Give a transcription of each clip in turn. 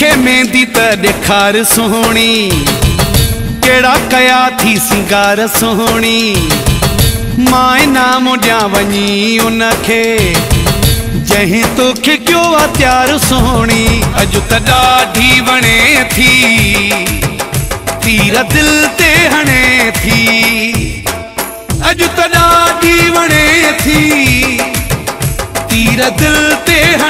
मूंखे मेहंदी त ॾेखार सुहिणी। कहिड़ा कया थी सिंगार सुहिणी। माँ इनाम ॾियाँ वञी उनखे। जंहिं तोखे कयो आहे तयारु सुहिणी? अॼु त ॾाढी वणे थी। तीर दिल ते हणे थी। अॼु त ॾाढी वणे थी। तीर दिल ते हणे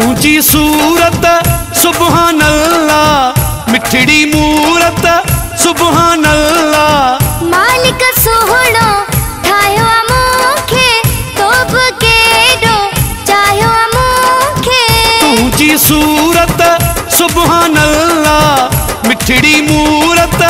तुंहिंजी सूरत सुबहान अल्लाह मिठड़ी मूरत सुबहान अल्लाह मालिक सोहणो आहे मूंखे तो बि केॾो चाहियो आहे मूंखे। तुंहिंजी सूरत सुबहान अल्लाह मिठड़ी मूरत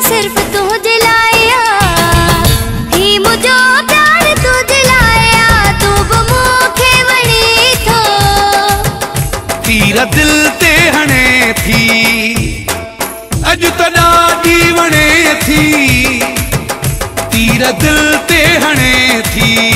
सिर्फ़ तू दिलाया। ही प्यार तू दिलाया, तू मुखे थो। तीरा दिल ते हणे थी अज थी। तीरा दिल ते हणे थी।